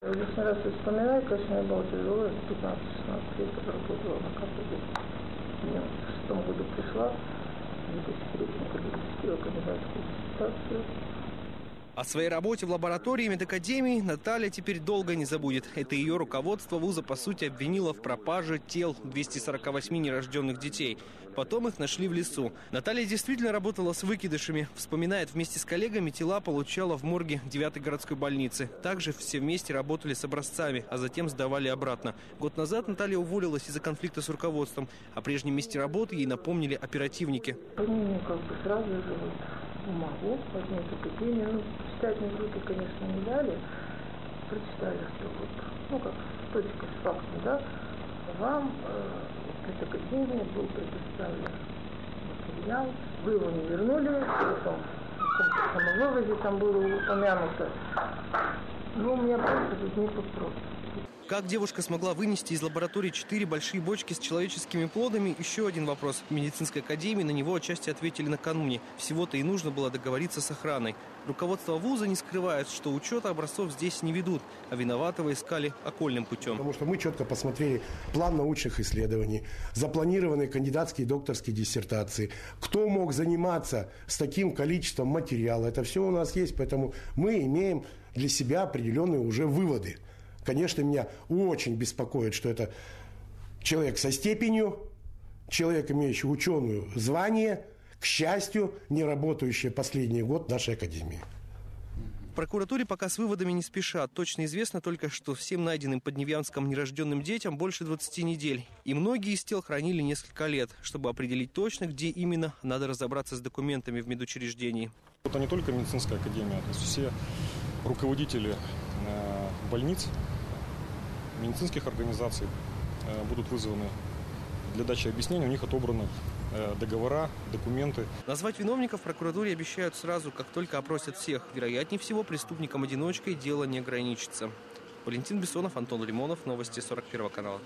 Лишний раз вспоминаю, конечно, я была тяжелая, 15-16 лет работала на кафедре. Я в шестом году пришла, в 2003 году защитила кандидатскую диссертацию. О своей работе в лаборатории медакадемии Наталья теперь долго не забудет. Это ее руководство вуза, по сути, обвинило в пропаже тел 248 нерожденных детей. Потом их нашли в лесу. Наталья действительно работала с выкидышами. Вспоминает, вместе с коллегами тела получала в морге 9 городской больницы. Также все вместе работали с образцами, а затем сдавали обратно. Год назад Наталья уволилась из-за конфликта с руководством. О прежнем месте работы ей напомнили оперативники. Они как бы сразу же вот бумагу возьмут академию. Ну, читать мне руки, конечно, не дали. Прочитали, что вот, ну, как точка с фактом, да, вам э, эта академия был предоставлен материал, вы его не вернули, потом в самовывозе там было упомянуто. Ну, у меня просто возник вопрос. Как девушка смогла вынести из лаборатории четыре большие бочки с человеческими плодами? Еще один вопрос. В медицинской академии на него отчасти ответили накануне. Всего-то и нужно было договориться с охраной. Руководство вуза не скрывает, что учета образцов здесь не ведут, а виноватого искали окольным путем. Потому что мы четко посмотрели план научных исследований, запланированные кандидатские и докторские диссертации, кто мог заниматься с таким количеством материала. Это все у нас есть, поэтому мы имеем для себя определенные уже выводы. Конечно, меня очень беспокоит, что это человек со степенью, человек, имеющий ученую звание, к счастью, не работающий последний год в нашей академии. В прокуратуре пока с выводами не спешат. Точно известно только, что всем найденным под Невьянском нерожденным детям больше 20 недель. И многие из тел хранили несколько лет. Чтобы определить точно, где именно, надо разобраться с документами в медучреждении. Это не только медицинская академия, то есть все руководители э, больниц медицинских организаций э, будут вызваны для дачи объяснений. У них отобраны э, договора, документы. Назвать виновников прокуратуре обещают сразу, как только опросят всех. Вероятнее всего, преступником-одиночкой дело не ограничится. Валентин Бессонов, Антон Лимонов, Новости 41 канала.